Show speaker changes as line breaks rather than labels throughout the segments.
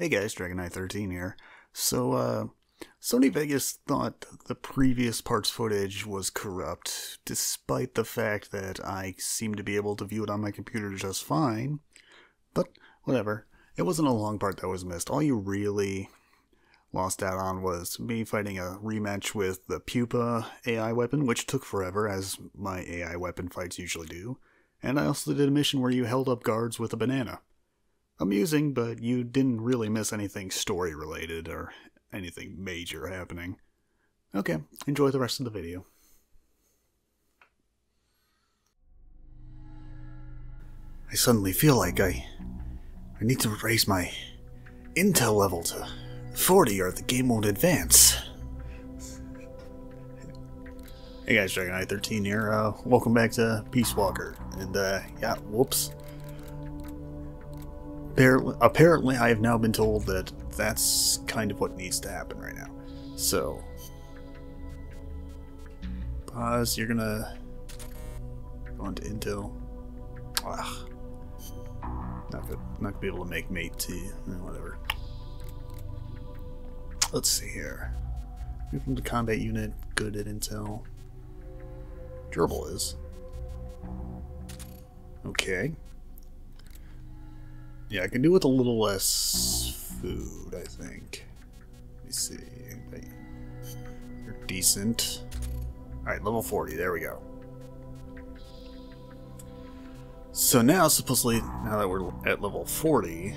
Hey guys, Dragoneye 13 here. So, uh, Sony Vegas thought the previous parts footage was corrupt, despite the fact that I seem to be able to view it on my computer just fine. But, whatever. It wasn't a long part that was missed. All you really lost out on was me fighting a rematch with the Pupa AI weapon, which took forever, as my AI weapon fights usually do. And I also did a mission where you held up guards with a banana amusing, but you didn't really miss anything story related or anything major happening. Okay, enjoy the rest of the video. I suddenly feel like I I need to raise my intel level to 40 or the game won't advance. Hey guys, Dragoneye 13 here. Uh, welcome back to Peace Walker. And uh, yeah, whoops. Apparently, apparently, I have now been told that that's kind of what needs to happen right now. So, pause. You're gonna go into Intel. Ugh. Not good. Not gonna be able to make mate T. Eh, whatever. Let's see here. Move from the combat unit. Good at Intel. Durable is. Okay. Yeah, I can do with a little less food, I think. Let me see. You're decent. Alright, level 40, there we go. So now, supposedly, now that we're at level 40,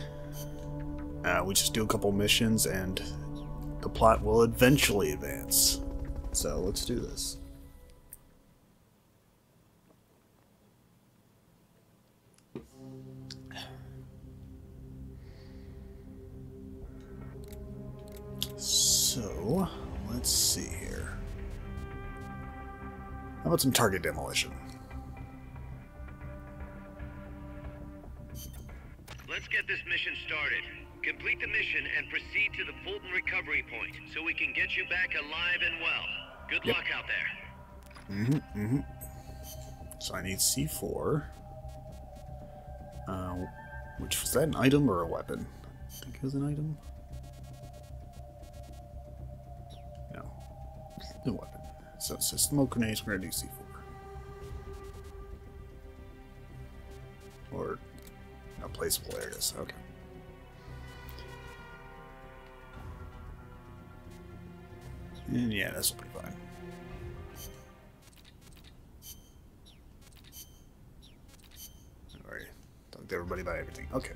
uh, we just do a couple missions and the plot will eventually advance. So let's do this. About some target demolition?
Let's get this mission started. Complete the mission and proceed to the Fulton recovery point so we can get you back alive and well. Good
Yep.
luck out there.
Mm-hmm, mm-hmm. So I need C4. Uh, which was that an item or a weapon? I think it was an item. No, it's a weapon. So it says smoke grenades. We're gonna do C4. Or no placeable areas. Okay. And yeah, this will be fine. Alright. Talked everybody about everything. Okay.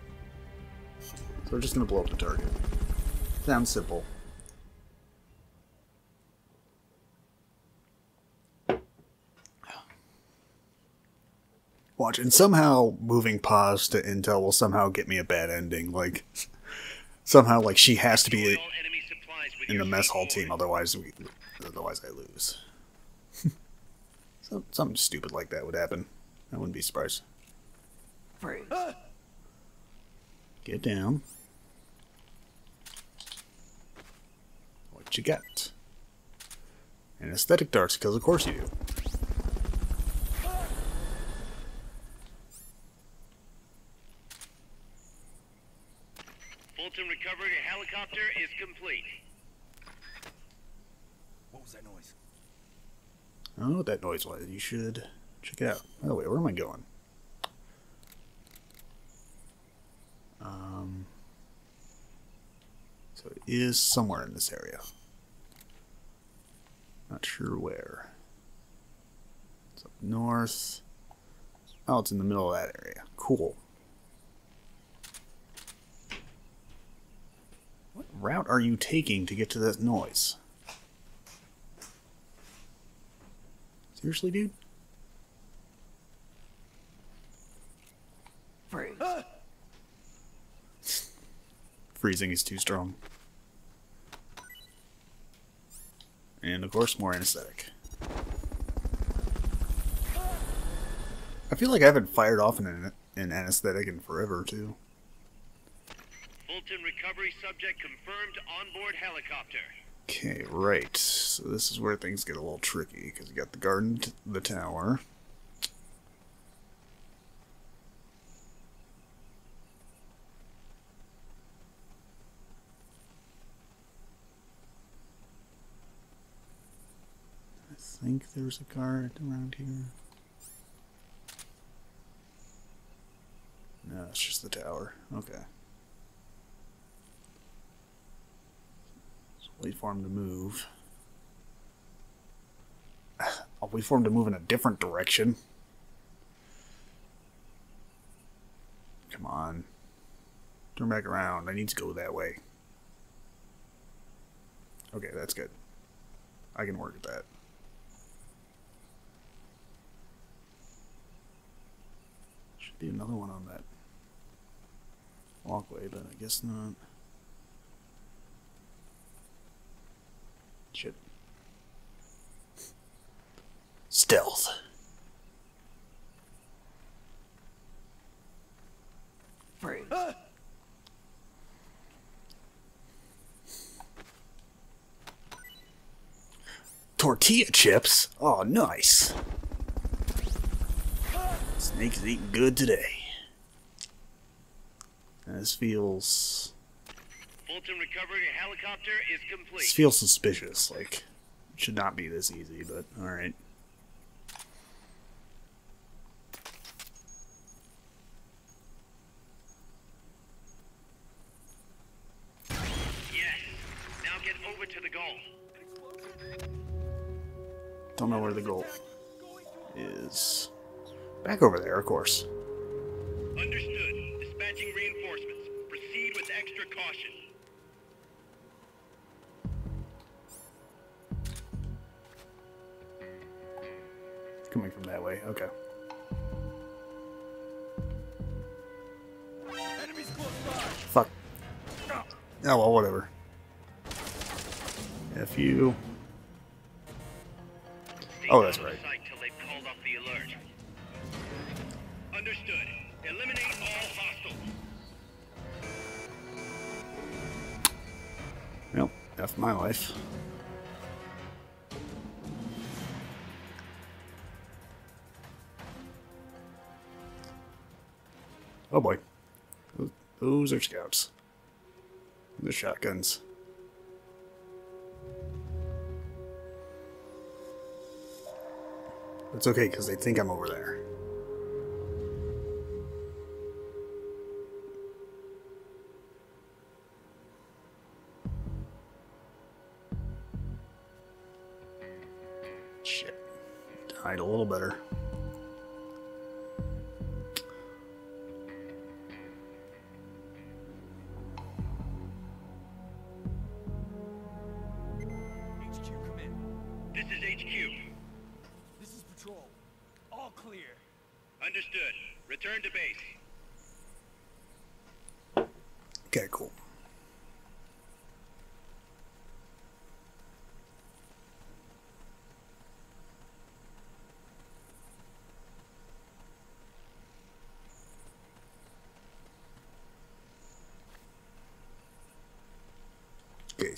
So we're just gonna blow up the target. Sounds simple. Watch, and somehow moving pause to Intel will somehow get me a bad ending. Like, somehow, like, she has to be
All enemy supplies with
in the mess hall team, otherwise we, otherwise I lose. so, something stupid like that would happen. I wouldn't be surprised. Ah! Get down. What you got? Anesthetic darts, because of course you do.
Fulton recovery helicopter is complete.
What was that noise?
I don't know what that noise was. You should check it out. By the way, where am I going? Um, so it is somewhere in this area. Not sure where. It's up north. Oh, it's in the middle of that area. Cool. What route are you taking to get to that noise? Seriously, dude? Freeze. Ah! Freezing is too strong. And of course, more anesthetic. I feel like I haven't fired off an, an anesthetic in forever, too.
Fulton recovery subject confirmed onboard helicopter.
Okay, right. So this is where things get a little tricky, because you got the garden, the tower. I think there's a guard around here. No, it's just the tower. Okay. Wait for him to move. I'll wait for him to move in a different direction. Come on. Turn back around. I need to go that way. Okay, that's good. I can work with that. Should be another one on that walkway, but I guess not. Shit. Stealth.
Praise. Ah!
Tortilla chips? Oh, nice. Snake's eating good today. This feels.
Fulton recovery helicopter is complete.
This feels suspicious. Like, it should not be this easy, but alright. Back over there, of course. Those are scouts. The shotguns. It's okay because they think I'm over there. Shit. Hide a little better.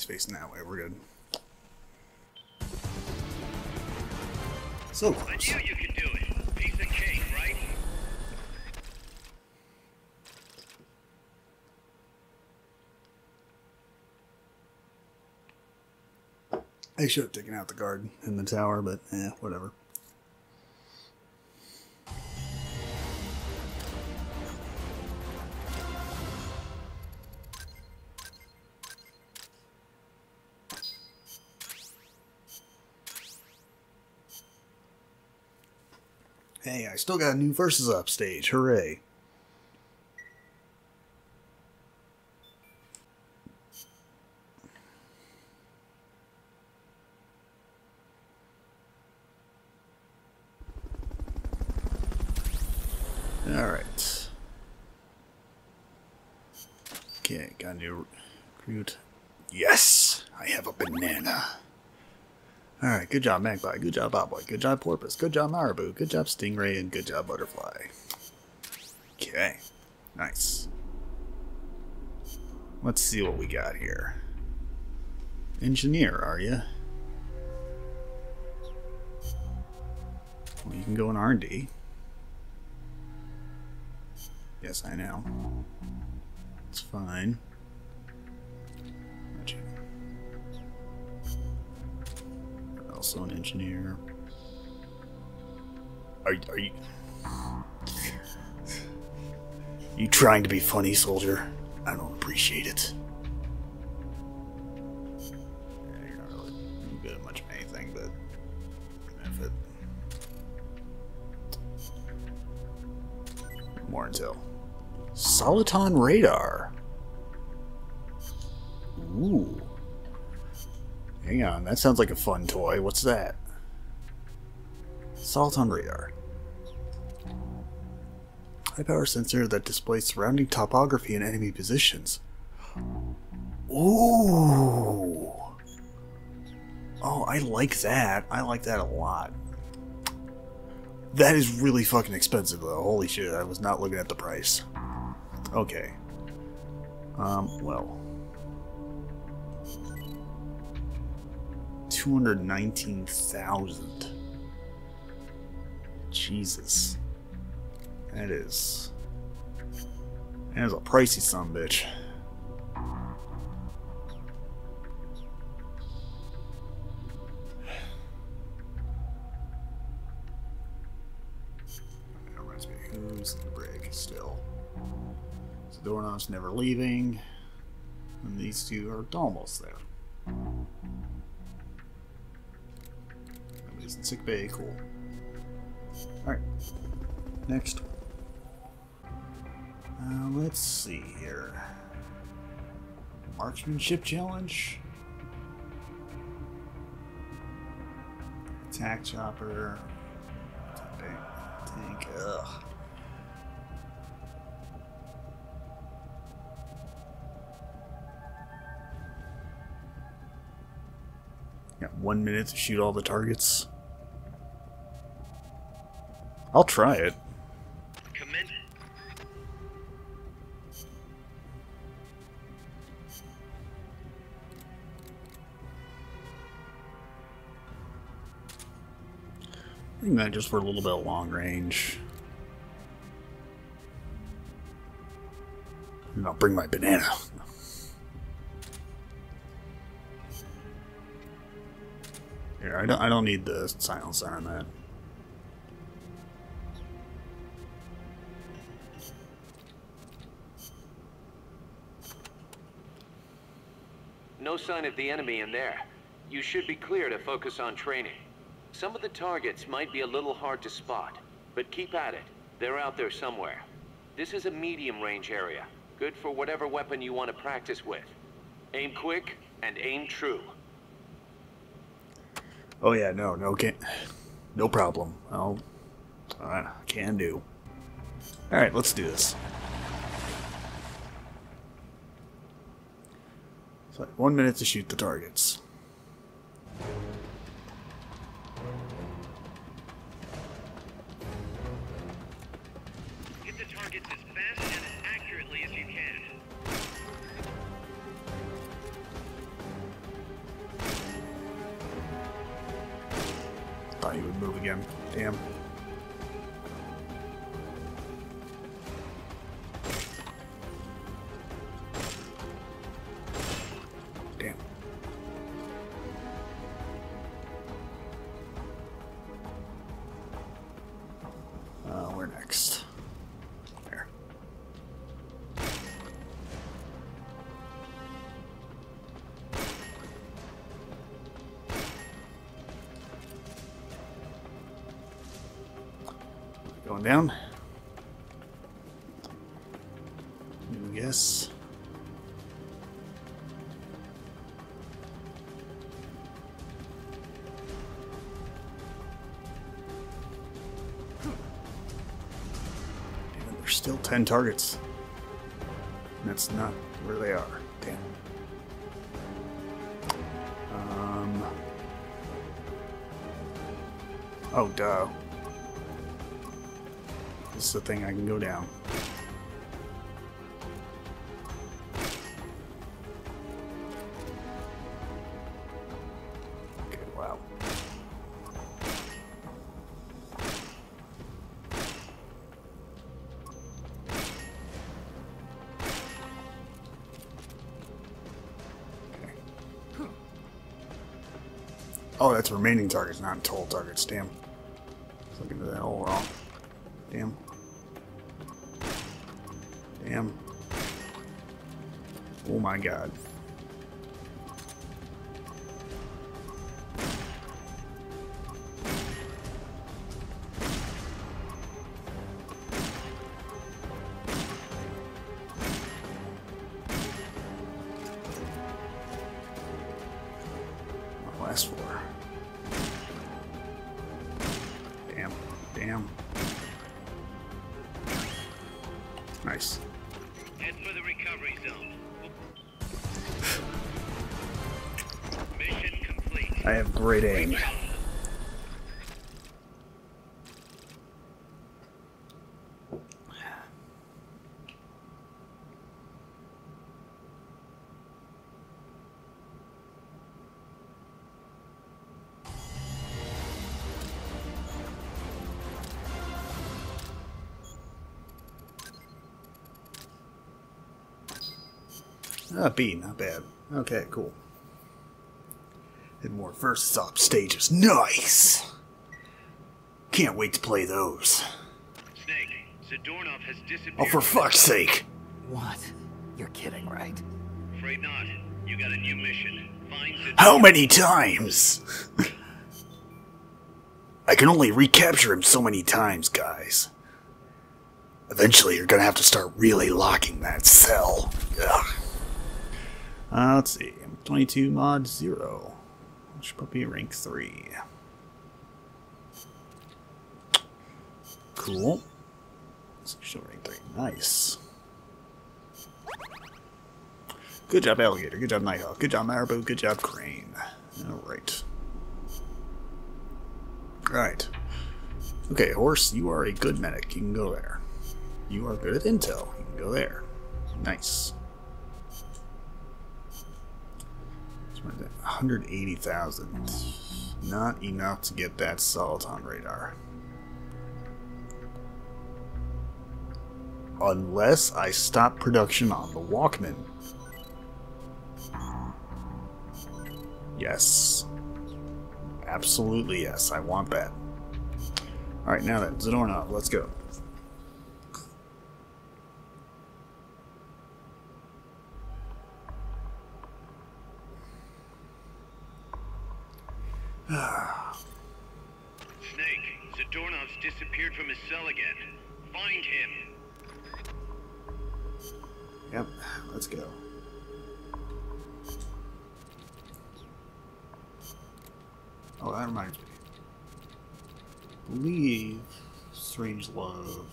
Facing that way. We're good. So
I
close.
knew you could do it. Piece of cake, right?
I should have taken out the guard in the tower, but eh, whatever. Still got new Versus Ops stage. Hooray. Alright. Okay, got a new recruit. Yes! I have a banana. Alright, good job, Magpie. Good job, Bobboy. Good job, Porpoise. Good job, Marabou. Good job, Stingray. And good job, Butterfly. Okay. Nice. Let's see what we got here. Engineer, are you? Well, you can go in R&D. Yes, I know. It's fine. Also an engineer. Are, are you... You trying to be funny, soldier? I don't appreciate it. You're not really good at much anything, but... It... More intel. Soliton radar. Ooh. Hang on, that sounds like a fun toy. What's that? Soliton radar. High power sensor that displays surrounding topography and enemy positions. Ooh. Oh, I like that. I like that a lot. That is really fucking expensive though. Holy shit, I was not looking at the price. Okay. Um, well. 219,000. Jesus. That is. That is a pricey son bitch. That reminds me, who's the brig still? Zadornov's never leaving. And these two are almost there. Sick bay, cool. Alright. Next. Uh, let's see here. Marksmanship challenge. Attack chopper. Tank. Ugh. Got one minute to shoot all the targets. I'll try it. I think that just for a little bit of long range. And I'll bring my banana. Here, I don't, I don't need the silencer on that.
No sign of the enemy in there. You should be clear to focus on training. Some of the targets might be a little hard to spot, but keep at it. They're out there somewhere. This is a medium range area, good for whatever weapon you want to practice with. Aim quick and aim true.
Oh yeah, no, no, can no problem. I'll, I can do. All right, let's do this. So one minute to shoot the targets. Going down. Yes. There's still 10 targets. That's not where they are. Damn. Um. Oh, duh. This is the thing I can go down. Okay, wow. Okay. Oh, that's remaining targets, not total targets. Damn. My god. Nice.
Head for the recovery zone.
I have great aim. Ah, B, not bad. Okay, cool. And more Versus Ops stages. Nice! Can't wait to play those.
Snake, Zadornov has disappeared.
Oh, for fuck's sake!
What? You're kidding, right?
Afraid not. You got a new mission. Find Zadornov.
How many times? I can only recapture him so many times, guys. Eventually, you're gonna have to start really locking that cell. Ugh. Uh, let's see. 22 mod 0. Should probably be rank 3. Cool. Show rank 3. Nice. Good job, Alligator. Good job, Nighthawk. Good job, Marabou. Good job, Crane. Alright. Alright. Okay, Horse, you are a good medic. You can go there. You are good at intel. You can go there. Nice. 180,000. Not enough to get that Soliton radar. Unless I stop production on the Walkman. Yes. Absolutely yes, I want that. Alright, now then, Zadornov, let's go.
Snake, Zadornov's again. Find him.
Yep, let's go. Oh, that reminds me. believe Strangelove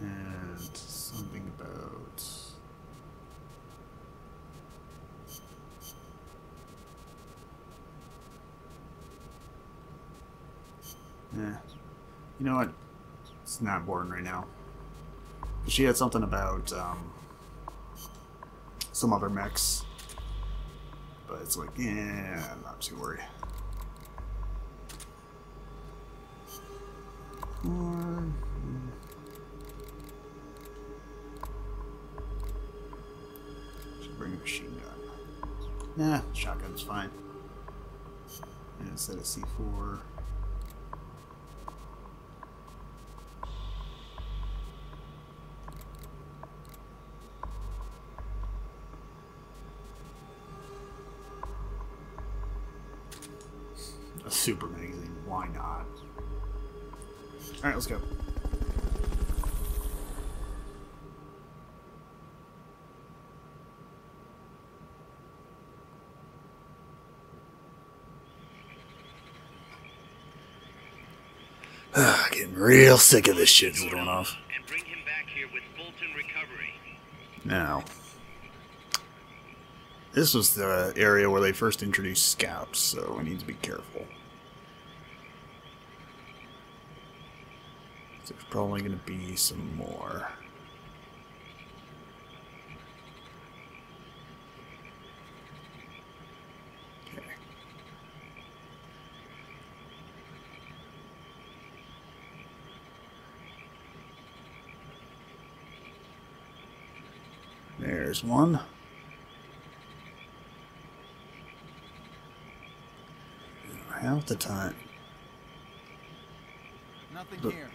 and something about Yeah. You know what? Not important right now. She had something about um, some other mechs. But it's like, yeah, I'm not too worried. One. Should bring a machine gun. Nah, shotgun's fine. And instead of C4. Alright, let's go. Ah, Getting real sick of this shit going off.
And bring him back here with Fulton Recovery.
Now, this was the area where they first introduced scouts, so we need to be careful. Probably going to be some more. Okay. There's one. half the time.
Nothing here.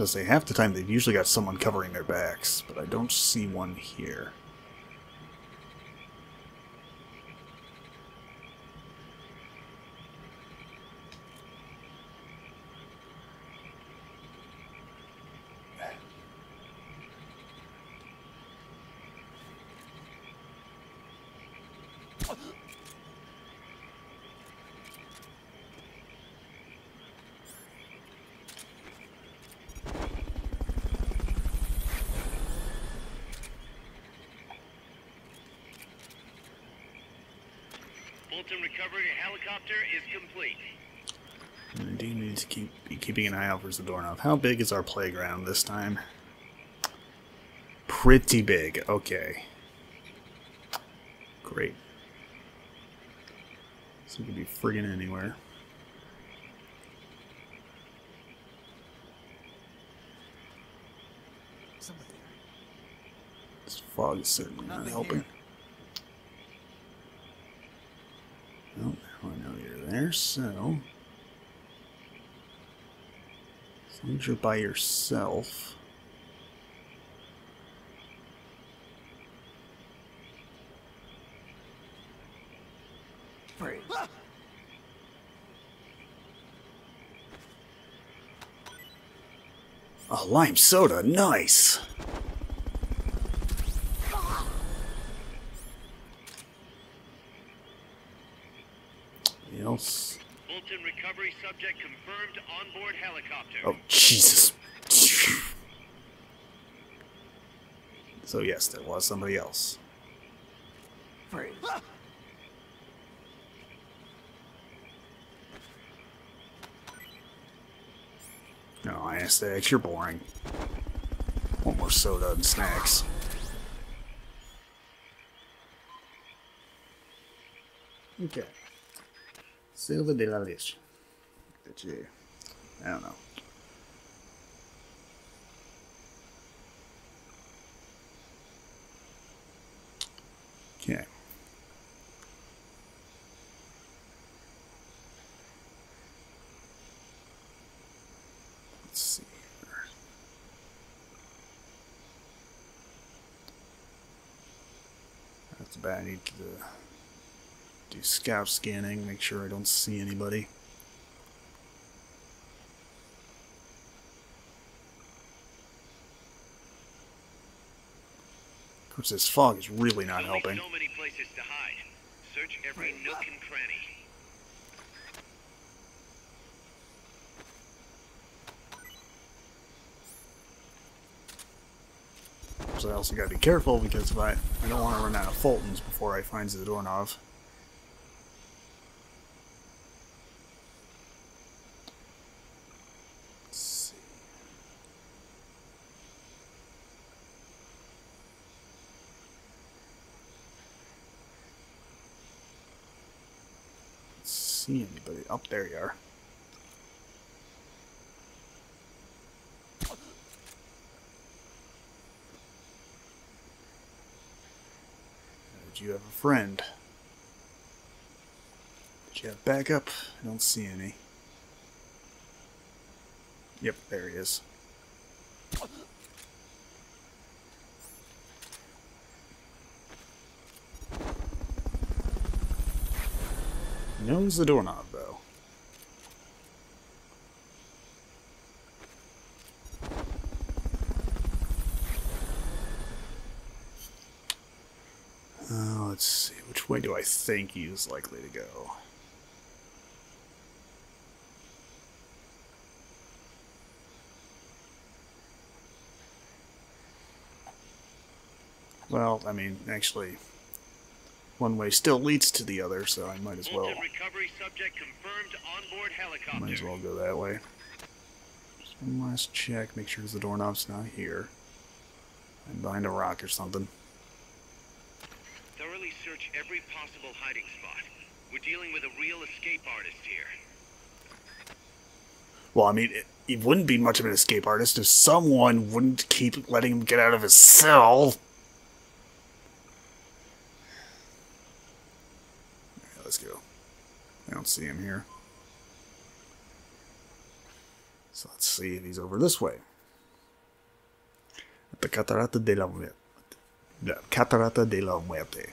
I say half the time they've usually got someone covering their backs, but I don't see one here.
Fulton recovery helicopter is complete.
And I do need to keep be keeping an eye out for Zadornov. How big is our playground this time? Pretty big. Okay. Great. So we could be friggin' anywhere.
Somebody.
This fog is certainly not helping.
here.
Well, now I know you're there, so. As long as you're by yourself. A lime soda, nice! Anything else?
Fulton recovery subject confirmed onboard helicopter.
Oh, Jesus. So, yes, there was somebody else.
Freeze.
No, anesthetics, you're boring. Want more soda and snacks. Okay. Silva de la leche. Leche. I don't know. Okay. Let's see here. That's bad. I need to do scout scanning, make sure I don't see anybody. Of course, this fog is really not helping.
so many places to hide. Search every nook and cranny.
So I also gotta be careful because if I, I don't want to run out of Fultons before I find Zadornov. Let's see. See anybody. Up there you are. Did you have a friend? Did you have backup? I don't see any. Yep, there he is. Knows the doorknob, though. Uh, let's see, which way do I think he's likely to go? Well, I mean, actually, one way still leads to the other, so I might as well
recovery subject confirmed onboard helicopter.
might as well go that way. Just one last check, make sure Zadornov's not here. I'm behind a rock or something.
Every possible hiding spot. We're dealing with a real escape artist here.
Well, I mean, it, wouldn't be much of an escape artist if someone wouldn't keep letting him get out of his cell. Let's go. I don't see him here. So let's see if he's over this way. At the Catarata de la Muerte. The Catarata de la Muerte.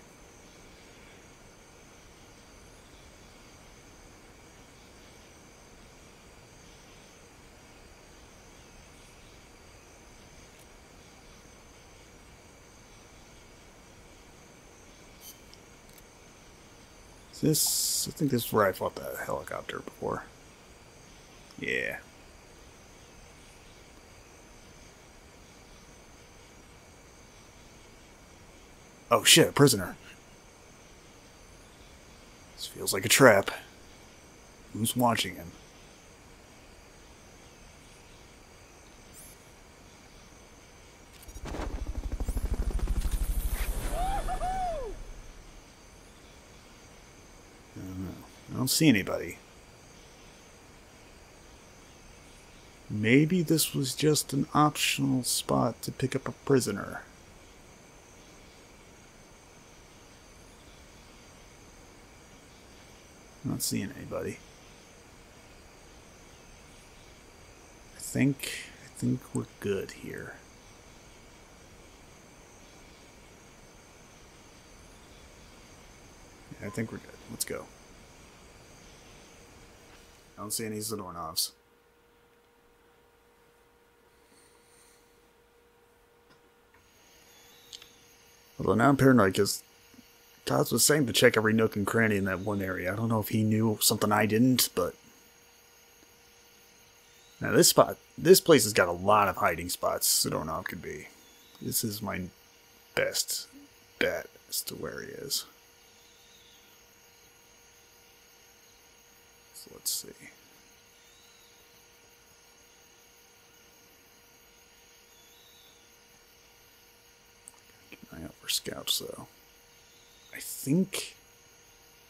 This I think this is where I fought that helicopter before. Yeah. Oh shit, a prisoner. This feels like a trap. Who's watching him? I don't know. I don't see anybody. Maybe this was just an optional spot to pick up a prisoner. Not seeing anybody. I think I think we're good here. I think we're good. Let's go. I don't see any Zadornovs. Although now I'm paranoid because Todd was saying to check every nook and cranny in that one area. I don't know if he knew something I didn't, but now this spot, this place has got a lot of hiding spots. Zadornov could be. This is my best bet as to where he is. So let's see. Keep an eye out for scouts, though. I think.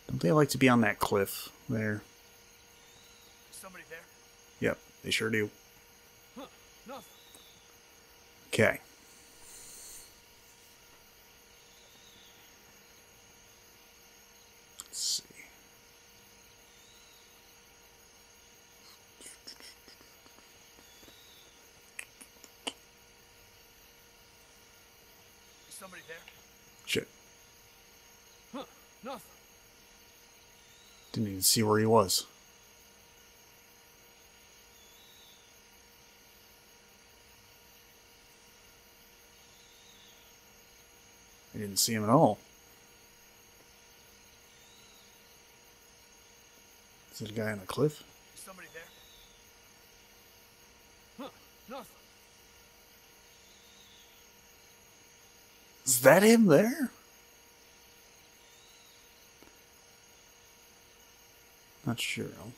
Don't they like to be on that cliff there?
Somebody there?
Yep, they sure do.
Huh.
Okay. Let's see.
Somebody there?
Shit.
Huh, nothing.
Didn't even see where he was. I didn't see him at all. Is it a guy on a cliff?
Is Somebody there? Huh, nothing.
Is that him there? Not sure. I'll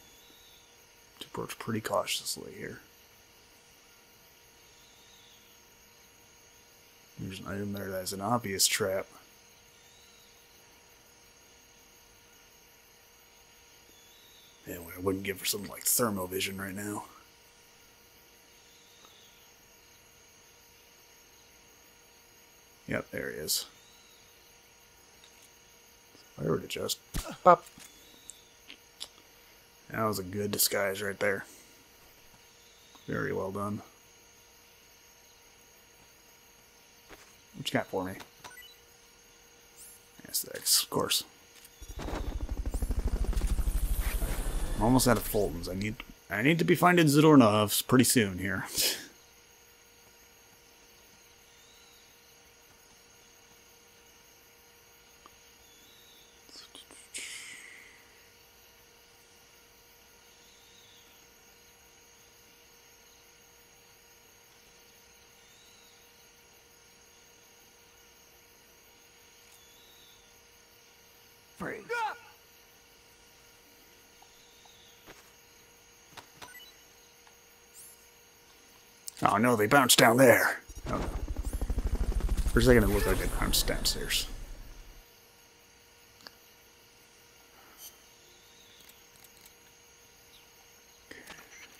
approach pretty cautiously here. There's an item there that's an obvious trap. Anyway, I wouldn't give her something like thermovision right now. Yep, there he is. If I were to just pop. That was a good disguise right there. Very well done. What you got for me? Anesthetics, of course. I'm almost out of Fultons. I need I need to be finding Zadornovs pretty soon here.
Freeze.
Oh no, they bounced down there. Oh, no. For a second, it looked like they bounced downstairs.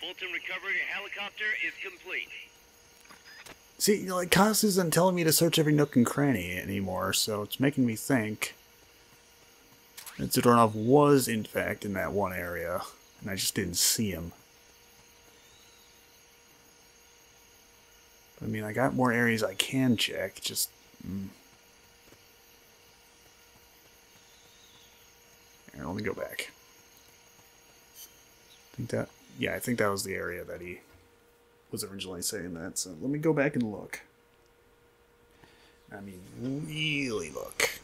Fulton recovery helicopter is complete.
See, like, Kaz isn't telling me to search every nook and cranny anymore, so it's making me think that Zadornov was, in fact, in that one area, and I just didn't see him. Mean, I got more areas I can check. Just. Mm. Here, let me go back. I think that. Yeah, I think that was the area that he was originally saying that. So let me go back and look. I mean, really look.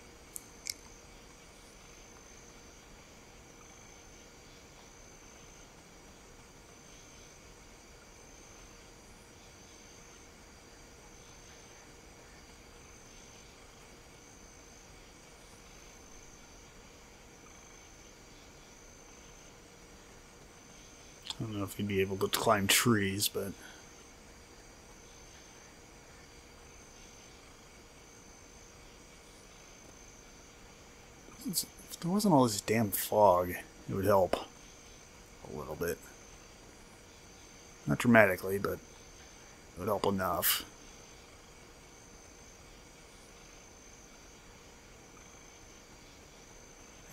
If he'd be able to climb trees, but. If there wasn't all this damn fog, it would help a little bit. Not dramatically, but it would help enough.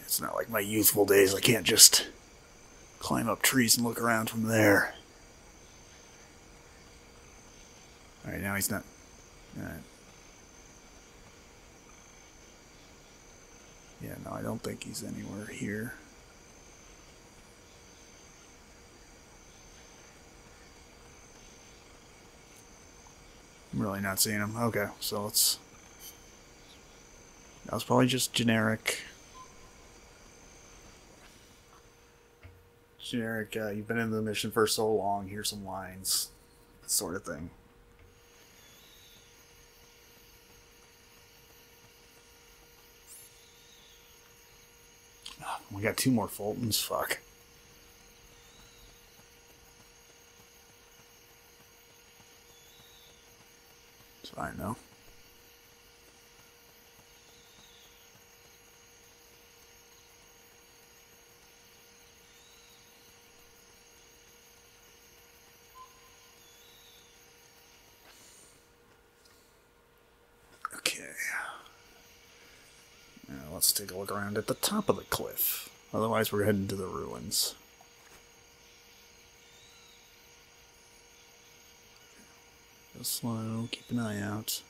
It's not like my youthful days. I can't just climb up trees and look around from there. Alright, now he's not. Alright. Yeah, no, I don't think he's anywhere here. I'm really not seeing him. Okay, so let's. That was probably just generic. Generic, uh, you've been in the mission for so long, here's some lines. Sort of thing. Ah, We got two more Fultons, fuck. It's fine, though. Okay. Now let's take a look around at the top of the cliff. Otherwise, we're heading to the ruins. Go slow, keep an eye out.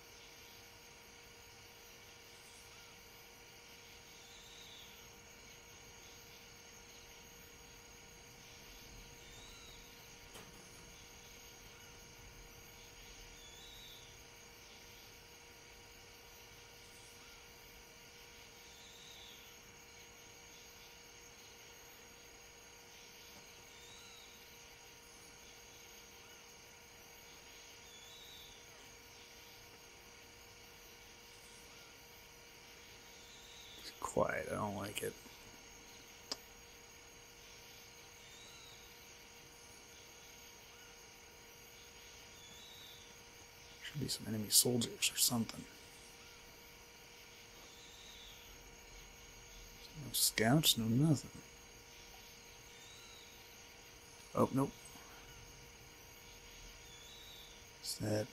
It's quiet, I don't like it. Should be some enemy soldiers or something. No scouts, no nothing. Oh, nope. Is that.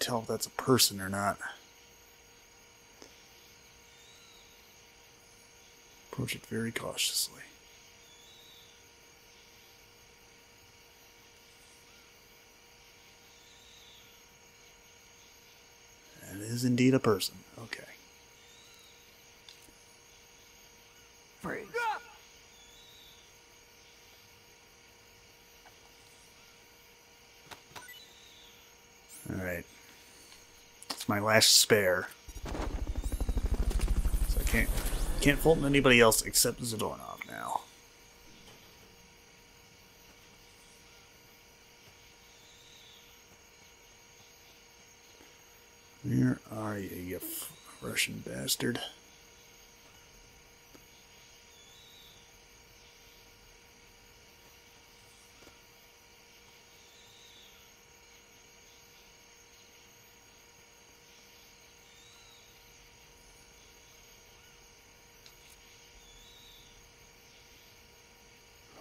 Tell if that's a person or not. Approach it very cautiously. That is indeed a person. Okay.
Freeze.
Alright. It's my last spare. So I can't can't fault anybody else except Zadornov now. Where are you, you Russian bastard?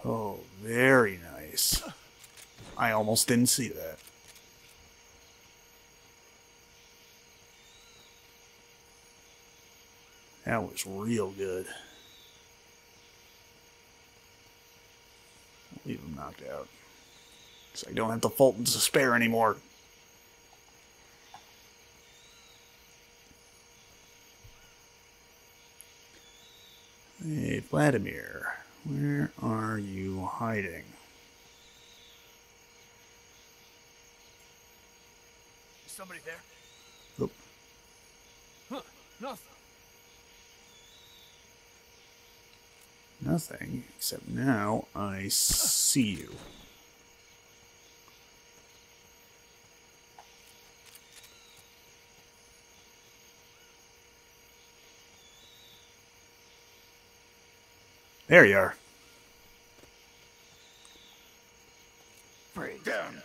Oh, very nice. I almost didn't see that. That was real good. Leave him knocked out. So I don't have the Fultons to spare anymore. Hey, Vladimir, where are you hiding?
Is somebody there?
Oh,
Huh, nothing.
nothing, except now I see you. There you are.
Free.
Down.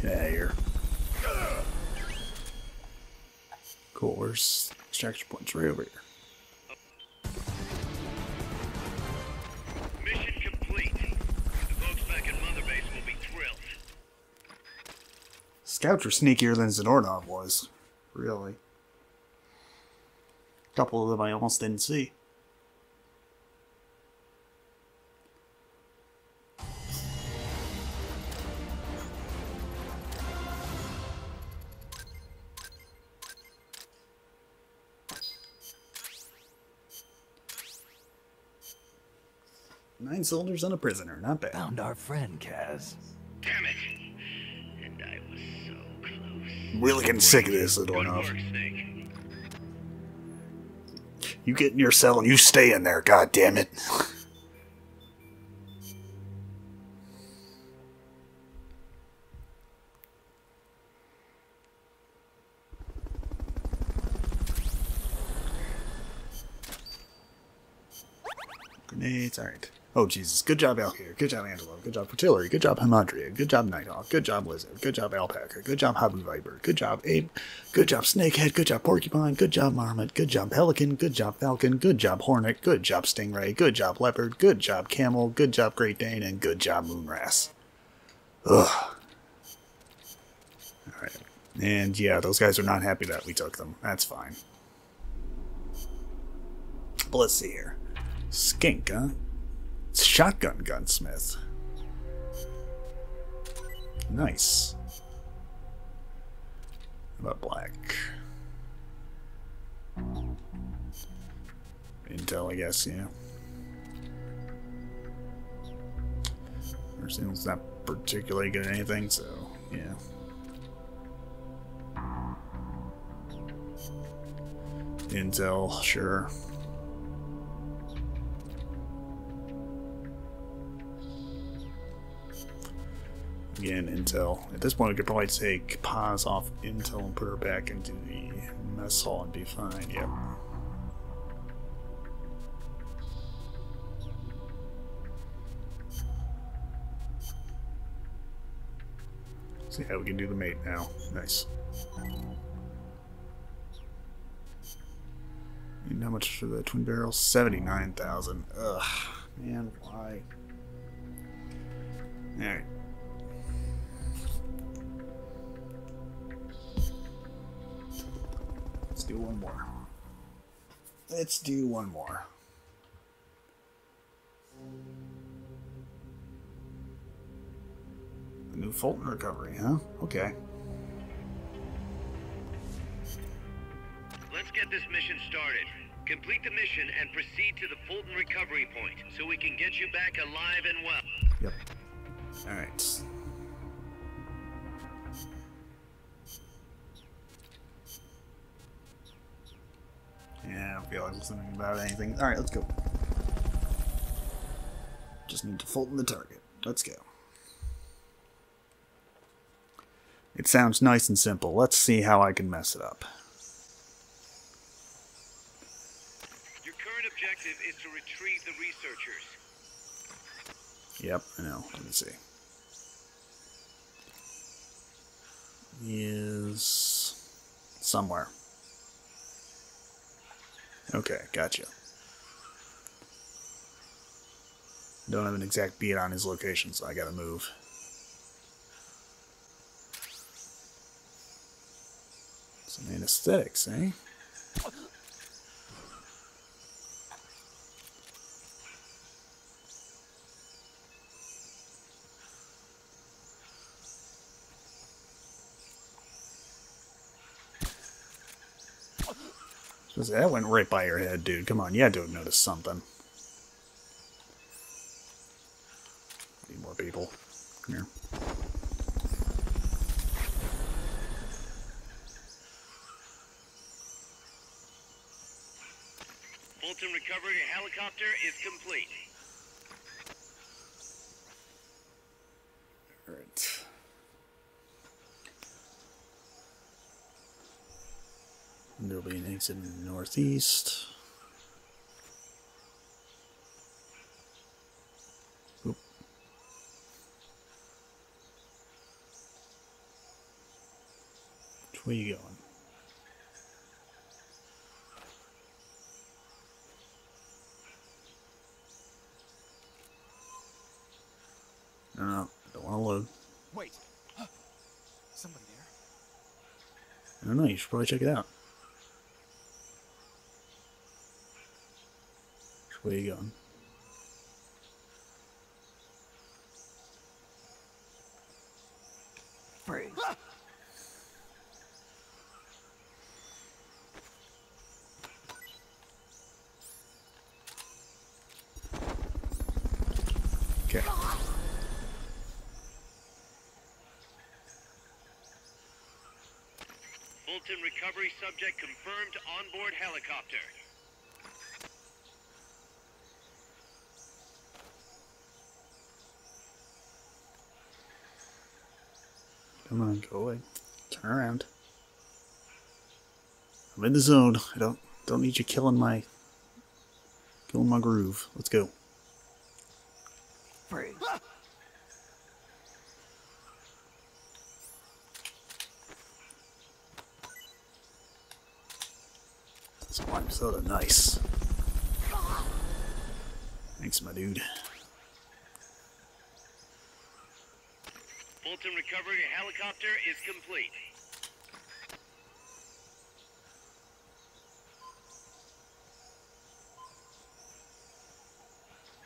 Get out of here. Cool, where's extraction points? Right over here.
Mission complete. The folks back in Mother Base will be thrilled.
Scouts are sneakier than Zadornov was. Really. A couple of them I almost didn't see. Nine soldiers and a prisoner, not bad.
Found our friend, Kaz.
Damn it! And I was so close.
I'm really getting sick of this,
Good
Zadornov.
work, Snake.
You get in your cell and you stay in there, god damn it. Grenades, alright. Oh Jesus, good job Alkir, good job Angelo, good job Fertillery, good job Hamadria, good job Nighthawk, good job Lizard, good job Alpaca, good job Habu Viper, good job Ape, good job Snakehead, good job Porcupine, good job Marmot, good job Pelican, good job Falcon, good job Hornet, good job Stingray, good job Leopard, good job Camel, good job Great Dane, and good job Moonrass. Ugh. Alright. And yeah, those guys are not happy that we took them. That's fine. But let's see here. Skink, huh? Shotgun gunsmith. Nice. How about black? Intel, I guess, yeah. Arsenal's not particularly good at anything, so yeah. Intel, sure. Again, Intel. At this point, we could probably take pause off Intel and put her back into the mess hall and be fine. Yep. See how we can do the mate now. Nice. And how much for the twin barrel? 79,000. Ugh. Man, why? Alright. Do one more. Let's do one more. A new Fulton recovery, huh? Okay.
Let's get this mission started. Complete the mission and proceed to the Fulton recovery point so we can get you back alive and well.
Yep. Alright. Yeah, I don't feel like listening about anything. Alright, let's go. Just need to Fulton the target. Let's go. It sounds nice and simple. Let's see how I can mess it up.
Your current objective is to retrieve the researchers.
Yep, I know. Let me see. Is somewhere. Okay, gotcha. Don't have an exact beat on his location, so I gotta move. Some anesthetics, eh? Just- That went right by your head, dude. Come on, you had to have noticed something. Need more people. Come here.
Fulton recovery helicopter is complete.
Alright. There'll be an exit in the northeast. Oop. Which way you going? No, no, don't want to load.
Wait. Somebody there?
I don't know, you should probably check it out. Which way you going?
Freeze.
Okay.
Fulton recovery subject confirmed onboard helicopter.
Come on, go away. Turn around. I'm in the zone. I don't don't need you killing my killing my groove. Let's go.
Freeze.
Lime soda, nice. Thanks, my dude.
Fulton recovery helicopter is complete.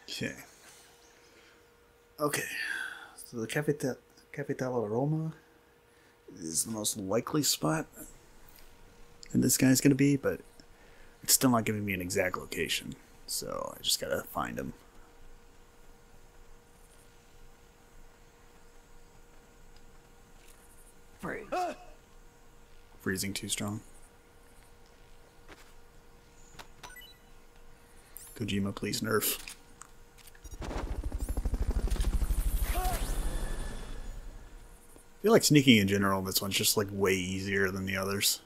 Okay. Okay. So the Capital Capital Roma is the most likely spot and this guy's gonna be, but it's still not giving me an exact location. So I just gotta find him.
Freeze.
Freezing too strong. Kojima, please nerf. I feel like sneaking in general, this one's just like way easier than the others.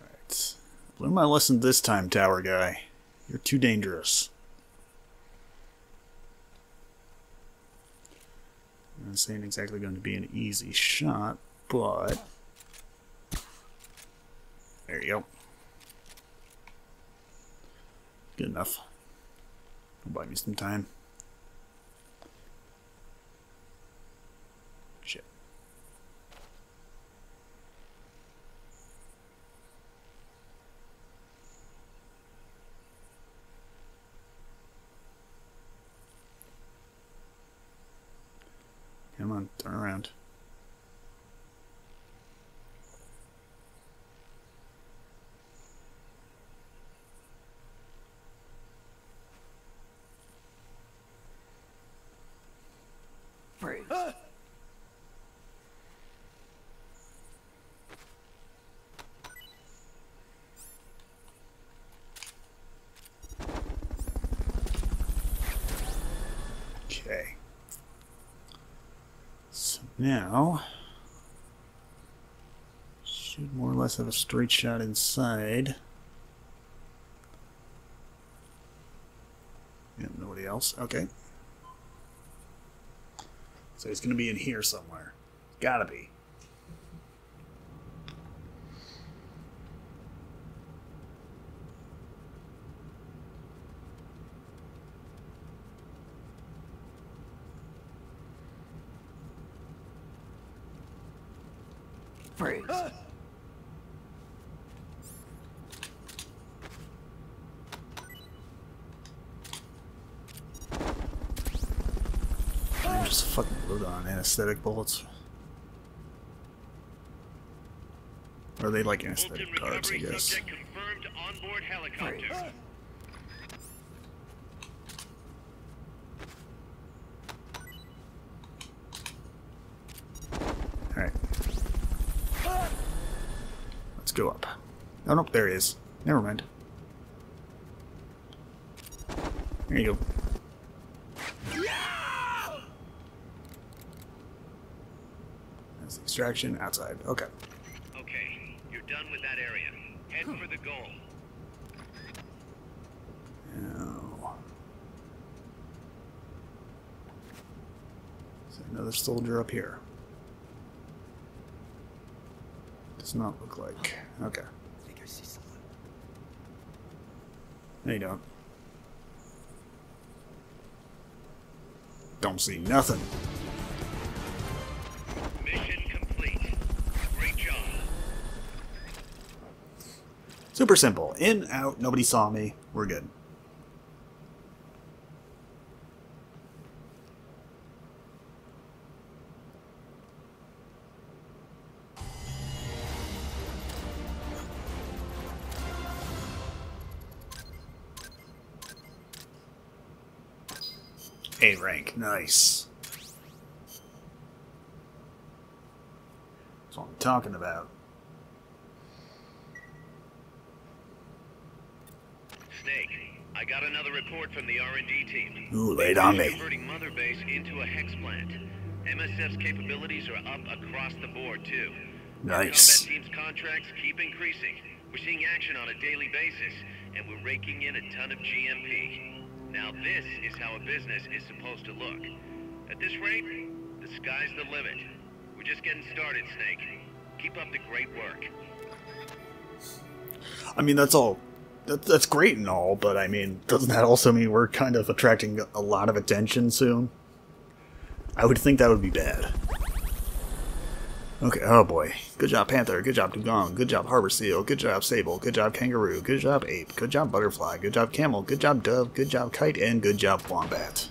Alright. Learn my lesson this time, tower guy. You're too dangerous. This ain't exactly going to be an easy shot, but... There you go. Good enough. Buy me some time. Shit. Come on, turn around.
Freeze.
Okay. So now should more or less have a straight shot inside. Yep, nobody else. Okay. So he's gonna be in here somewhere. Gotta be.
Freeze.
Hold on, anesthetic bullets. Or are they like
Fulton
anesthetic cards, I guess?
confirmed onboard helicopter.
Alright. Let's go up. Oh, no, there he is. Never mind. There you go. That's the extraction outside. Okay.
Okay, you're done with that area. Head for the goal.
Now. Is there another soldier up here? Does not look like. Okay.
I think I see someone.
No, you don't. Don't see nothing. Super simple. In, out, nobody saw me. We're good. A rank. Nice. That's what I'm talking about.
Snake, I got another report from the R&D team.
Ooh, lay it on me.
Converting Mother Base into a hex plant. MSF's capabilities are up across the board too.
Nice.
Combat team's contracts keep increasing. We're seeing action on a daily basis, and we're raking in a ton of GMP. Now this is how a business is supposed to look. At this rate, the sky's the limit. We're just getting started, Snake. Keep up the great work.
I mean, that's all. That, that's great and all, but I mean, doesn't that also mean we're kind of attracting a lot of attention soon? I would think that would be bad. Okay, oh boy. Good job, Panther. Good job, Dugong. Good job, Harbor Seal. Good job, Sable. Good job, Kangaroo. Good job, Ape. Good job, Butterfly. Good job, Camel. Good job, Dove. Good job, Kite. And good job, Wombat.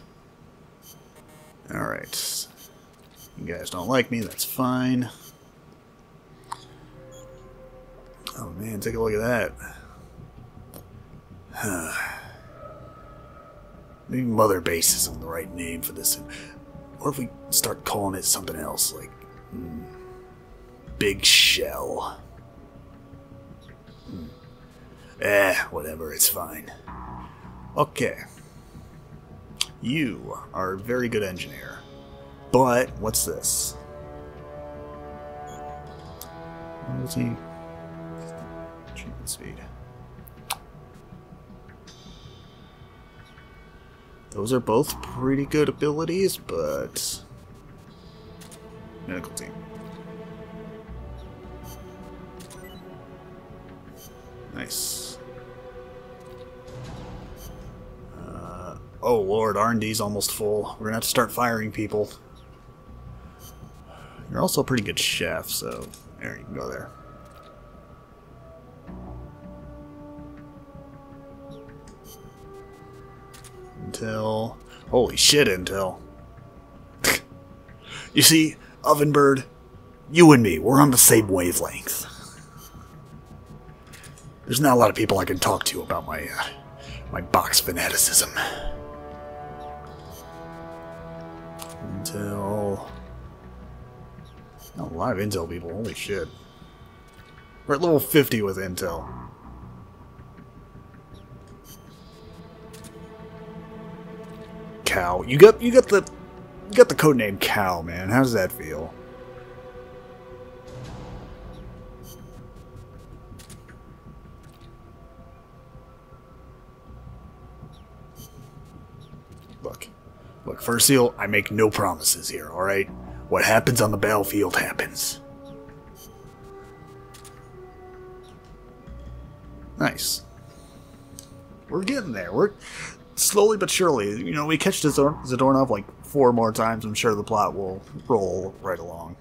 Alright. You guys don't like me, that's fine. Oh man, take a look at that. Maybe Mother Base isn't the right name for this. What if we start calling it something else, like hmm, Big Shell? Hmm. Eh, whatever, it's fine. Okay. You are a very good engineer. But, what's this? What is he? Achievement speed. Those are both pretty good abilities, but medical team. Nice. Uh, oh lord, R&D's almost full. We're gonna have to start firing people. You're also a pretty good chef, so there you can go there. Intel. Holy shit, Intel. you see, Ovenbird, you and me, we're on the same wavelength. There's not a lot of people I can talk to about my uh, my box fanaticism. Intel. Not a lot of Intel people, holy shit. We're at level 50 with Intel. Cow. You got you got the you got the code name Cow, man. How does that feel? Look. Look, Fur Seal, I make no promises here, alright? What happens on the battlefield happens. Nice. We're getting there. We're slowly but surely. You know, we catch Zador- Zadornov like four more times. I'm sure the plot will roll right along.